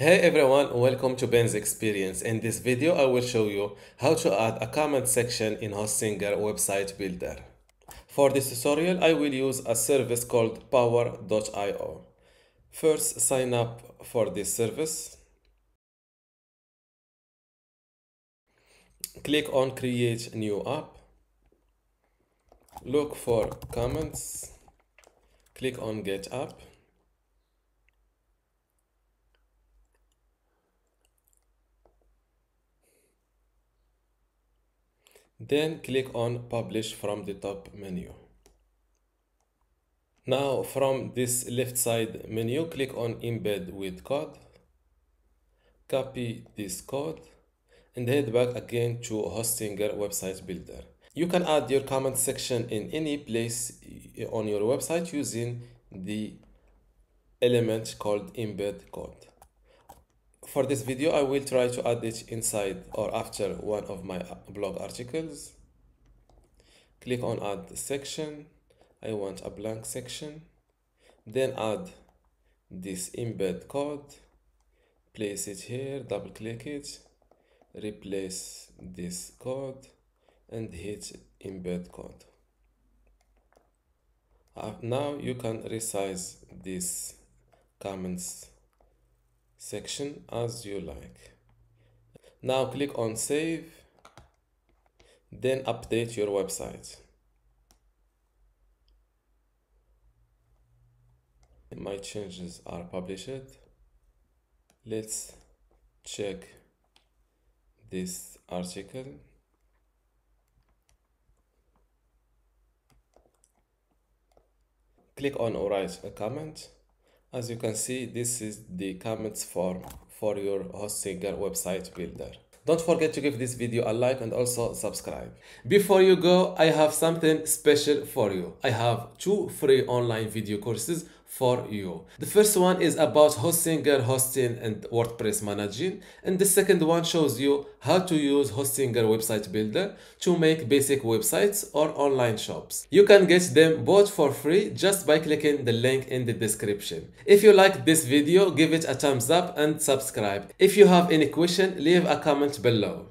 Hey everyone, welcome to Ben's Experience. In this video, I will show you how to add a comment section in Hostinger website builder. For this tutorial, I will use a service called powr.io. First, sign up for this service. Click on create new app. Look for comments. Click on get app. Then click on publish from the top menu. Now from this left side menu, click on embed with code. Copy this code and head back again to Hostinger website builder. You can add your comment section in any place eh, on your website using the element called embed code. For this video, I will try to add it inside or after one of my blog articles. Click on add section. I want a blank section. Then add this embed code. Place it here, double click it, replace this code and hit embed code. Uh, now you can resize these comments section as you like. Now click on save, then update your website. My changes are published. Let's check this article. Click on write a comment. As you can see, this is the comments form for your Hostinger website builder. Don't forget to give this video a like and also subscribe. Before you go, I have something special for you. I have two free online video courses for you. The first one is about Hostinger hosting and WordPress managing and the second one shows you how to use Hostinger website builder to make basic websites or online shops. You can get them both for free just by clicking the link in the description. If you like this video, give it a thumbs up and subscribe. If you have any question, leave a comment below.